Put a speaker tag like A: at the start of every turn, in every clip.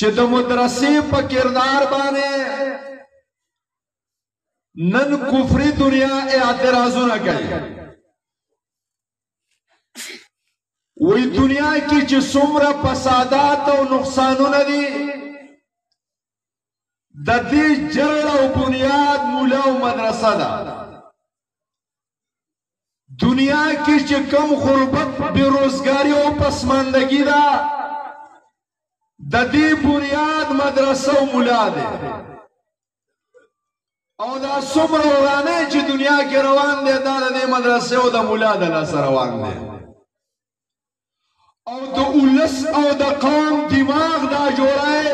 A: چې د مدرسې په کردار باندې نن کفری دنیا اعتراضونه کوي وی دنیا کې چې څومره فسادات او نقصانونه دي د دې جرړ او بنیاد مولا او مدرسه ده دنیا کې چې کم غربت بې روزګاری او پسماندګي ده د دې بنیاد مدرسه او مولا دی او دا څومره ورانه چې دنیا کې روان دی دا د دې مدرسې او د مولا د لاس روان دی او د ولس او د قوم دماغ دا جوړای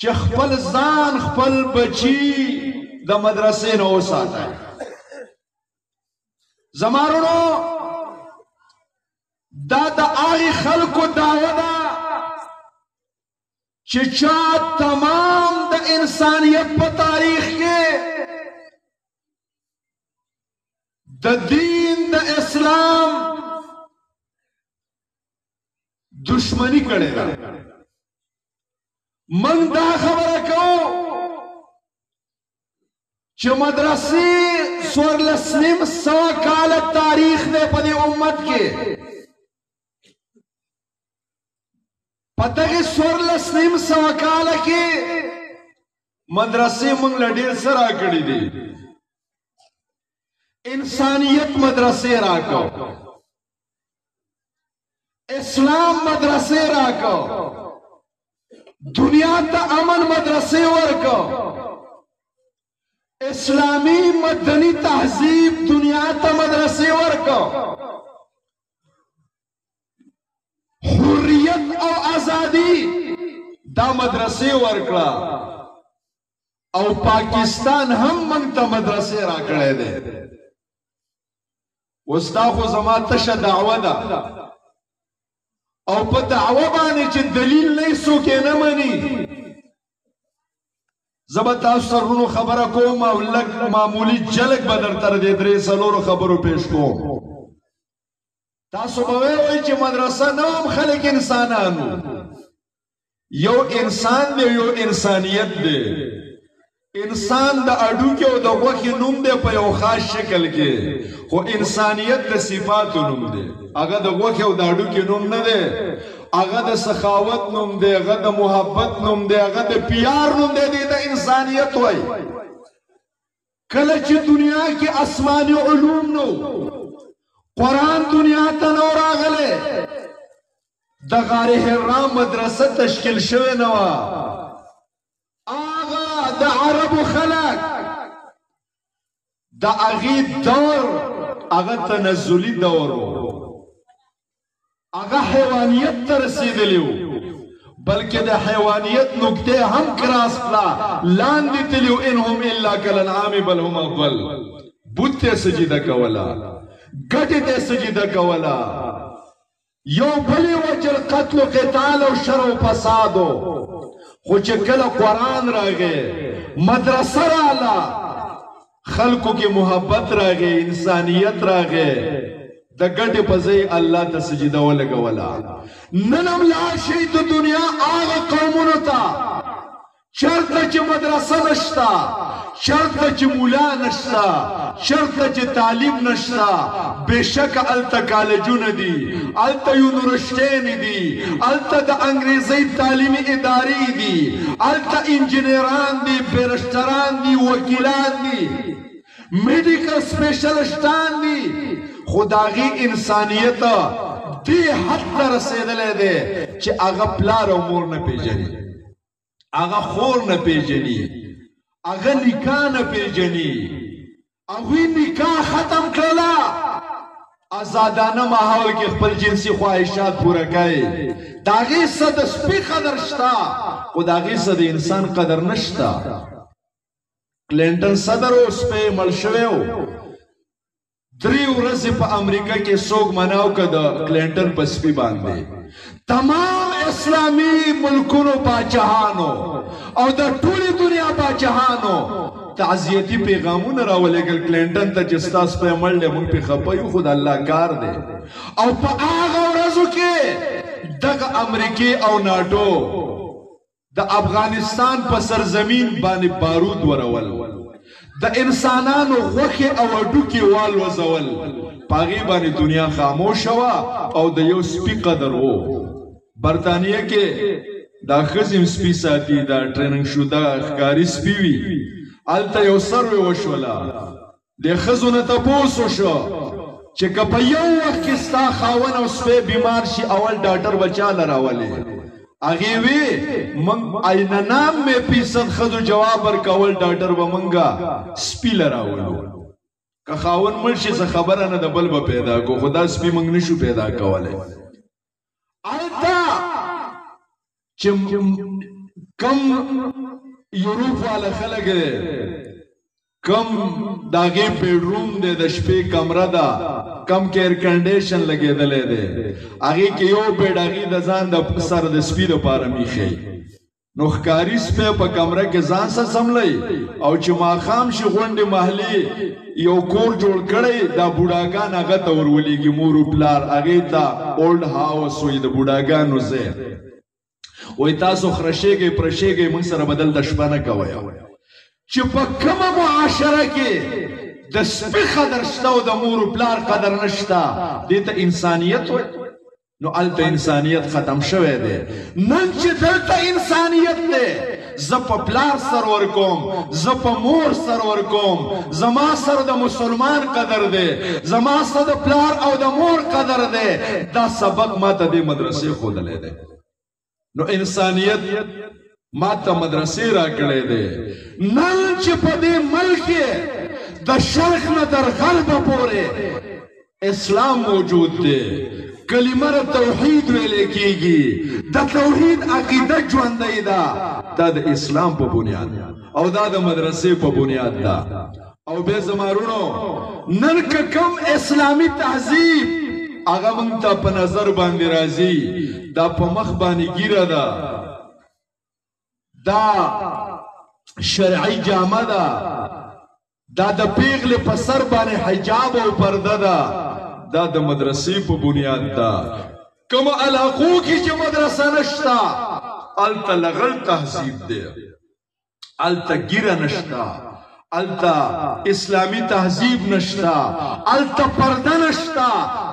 A: چې خپل ځان خپل بچي د مدرسې نه وساتای زمارونو دا د هغه خلکو داوا ده چې چا تمام د انسانیت په تاریخ کې د دین د اسلام دشمنی کړی دا من دا خبره کو چې مدرسې سور لسنیم سو کال تاریخ دے پدی امت کې په دغه څوارلس نیم سوه کاله کې مدرسې موږ له ډېر څه راکړي دي انسانیت مدرسې راکړو اسلام مدرسې راکړو دنیا ته امن مدرسې ورکړو اسلامی مدنی تهذیب دنیا ته مدرسې ورکړو حریت او ازادي دا مدرسې ورکړه او پاکستان هم موږ ته مدرسې راکړې ده وستا خو زما تشه دعوه ده او په دعوه باندې چې دلیل نه څوک نه مني زبا تاسو سرونو خبره کوم او لګ معمولی جلګ بدر تر دې درې سلورو خبرو پیش کوم تاسو به وایئ چې مدرسه نه هم خلک انسانانو یو انسان دی یو انسانیت دی انسان د اډوکې او د غوښې نوم دی په یو خاص شکل کې خو انسانیت د صفاتو نوم دی هغه د غوښې او د اډوکې نوم نه دی هغه د سخاوت نوم دی هغه د محبت نوم دی هغه د پیار نوم دی دې ته انسانیت وایي کله چې دنیا کې آسماني علوم نو قران دنیا ته نو راغله د غار حرا مدرسه تشکیل شوه نو آغا د عرب خلق د اغي دور هغه تنزلی دور هغه حیوانیت ته رسیدلی وو بلکې د حیوانیت نقطه هم کراس کړه لاندې تلو انهم الا کلنعام بل هم اضل بت ته سجده کولا ګټه ته سجده کولا یو بلی وجل قتل قتال او شر او فسادو خو چې کله قران راغې مدرسه رااله خلکو کې محبت راغې انسانیت راغې د ګټه په ځای الله ته سجده ولګولا نن هم لا شي د دنیا هغه قومونو ته چرته چې مدرسه نشتا چرته چې مولا نشتا چرته چې طالب نشتا بېشکه هلته کالجونه دي، هلته یونورسټیانې دي، هلته د انګرېزۍ تعلیمي ادارې دي، هلته انجنیران دي، بیرسټران دي، وکیلان دي، میډیکل سپېشلسټان دي، خو د هغې انسانیت دې حد ته رسېدلی دی چې هغه پلار او مور نه پېژني. هغه خور نه پیژني هغه نکاح نه پیژني هغه نکاح ختم کړلا آزادانه ماحول کې خپل جنسي خواهشات پوره کړي داغه صد سپي قدر شتا او داغه صد انسان قدر نشتا کلینټن صدر اوس په ملشوي درې ورځې په امریکا کې سوګ مناو کړ د کلینټن په سپی باندې تمام اسلامی ملکونو باچهانو او د ټولې دنیا باچهانو تعزیتی پیغامونه راولېږل کلینټن ته چې ستاسو په مړ له مونږ په خپایو خود الله کار دی او په هغه ورځو کې دغه امریکای او ناتو د افغانستان په سرزمین باندې بارود ورول، د انسانانو غوښې او هډوکي والوزول، په هغې باندې دنیا خاموشه وه او د یو سپي قدر و. برتانیه کې دا ښځې هم سپي ساتي، دا ټریننګ شوده ښکاري سپي وي، هلته یو سروې وشوله، د ښځو نه تپوس وشو چې که په یو وخت کې ستا خاون او سپی بیمار شي اول ډاکټر به چا له راولې هغې وې موږ آینه نام مې فیصد ښځو جواب ورکول ډاکټر به موږ سپی له راولو که خاون مړ شي څه خبره نه د بل به پیدا کو خدا سپی موږ نشو پیدا کولی التا چې کم یورپ والا خلک دی کم داغه بیډروم دی د شپې کمره ده کم کې ایر کنډیشن لګېدلې ده هغه کې یو بیډ هغه د ځان د سر د سپی لپاره میخي نو ښکاری سپی په کمره کې ځان سره سملای او چې ماخام شي غونډې محلي یو کور جوړ کړي دا بوډاګان هغه ته ورولېږي مور او پلار هغه ته اولډ هاوس وي د بوډاګانو ځای وای تاسو خرشېږئ پرشېږئ موږ سره بدل د شپه نه کوئ چې په کومه معاشره کې د سپي قدر شته او د مور او پلار قدر نشته دې ته انسانیت وایي نو الته انسانیت ختم شوه دی نن چې دلته انسانیت دی زه په پلار سرور کوم زه په مور سرور کوم زما سر د مسلمان قدر دی زما سر د پلار او د مور قدر دی دا سبق ماته د مدرسې خودلې دی نو انسانیت ما ته مدرسې راکړې دی نن چې په دې ملک کې د شرق نه تر غربه پورې اسلام موجود دی کلمه را توحید ویلې کیږي د توحید عقیده ژوندۍ ده دا د اسلام په بنیاد او دا د مدرسې په بنیاد ده او به زما رونو نن که کوم اسلامی تهذیب هغه مونږ ته په نظر باندې راځي دا په مخ باندې ګیره ده دا شرعي جامه ده دا د پیغلې په سر باندې حجاب او پرده ده دا د مدرسې په بنیاد ده کوم علاقو کې چې مدرسه نشته الته لغل تهذیب دی الته ګیره نشتا الته اسلامی تهذیب نشتا الته پرده نشتا